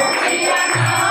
Gloria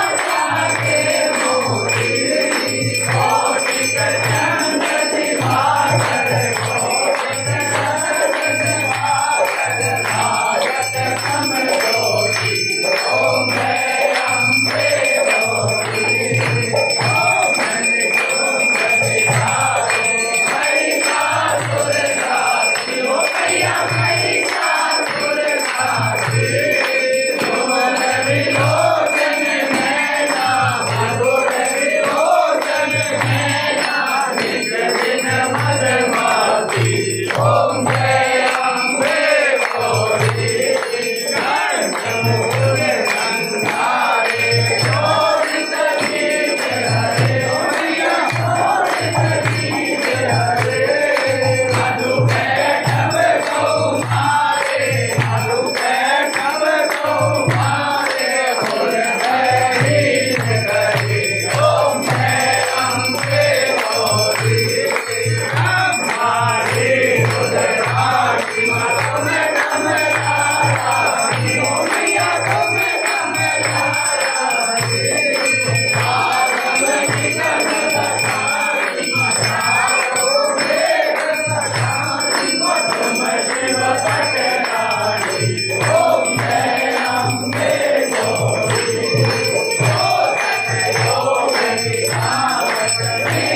Yeah.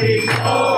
Oh!